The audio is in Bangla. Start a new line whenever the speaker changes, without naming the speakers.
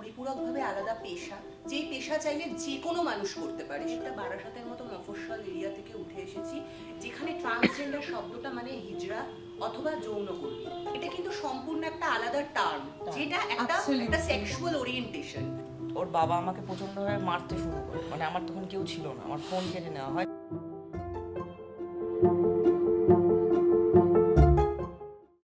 পরিপূরকভাবে আলাদা পেশা। যেই পেশা চাইলে যে কোনো মানুষ করতে পারে। সেটা বারাসাতের মতো মফস্বল এরিয়া থেকে উঠে এসেছি যেখানে ট্রান্সজেন্ডার শব্দটা মানে হিজড়া অথবা যৌনকর্মী এটা কিন্তু সম্পূর্ণ একটা আলাদা টার্ম যেটা একটা একটা সেক্সুয়াল ওরিয়েন্টেশন
ওর বাবা আমাকে প্রচণ্ডভাবে মারতে শুরু করে। মানে আমার তখন কেউ ছিল না। আমার ফোন কেটে নেওয়া হয়।